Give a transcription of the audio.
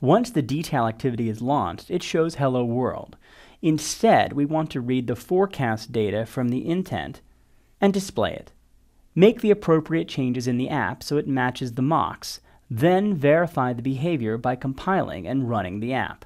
Once the detail activity is launched, it shows Hello World. Instead, we want to read the forecast data from the intent and display it. Make the appropriate changes in the app so it matches the mocks, then verify the behavior by compiling and running the app.